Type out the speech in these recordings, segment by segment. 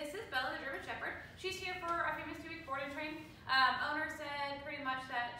this is Bella, the German Shepherd. She's here for our famous two-week board and train. Um, owner said pretty much that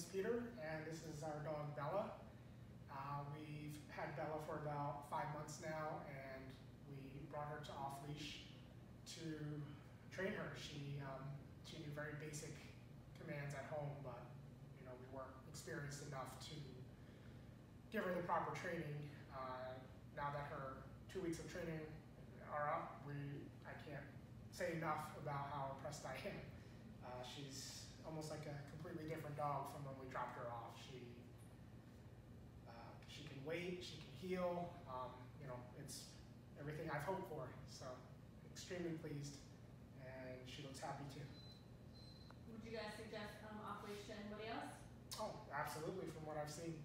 Name's Peter, and this is our dog Bella. Uh, we've had Bella for about five months now, and we brought her to off leash to train her. She um, she knew very basic commands at home, but you know we weren't experienced enough to give her the proper training. Uh, now that her two weeks of training are up, we I can't say enough about how impressed I am. Uh, she's almost like a completely different dog from when we dropped her off. She uh, she can wait, she can heel. Um, you know, it's everything I've hoped for. So extremely pleased, and she looks happy too. Would you guys suggest um, off leash to anybody else? Oh, absolutely, from what I've seen.